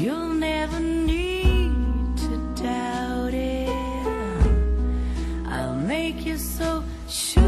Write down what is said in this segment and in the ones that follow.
You'll never need to doubt it. I'll make you so sure.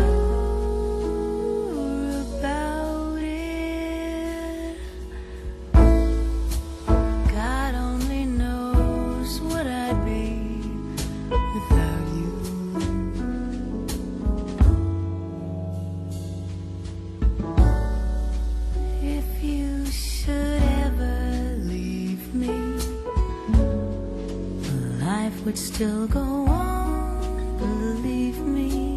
Still go on, believe me.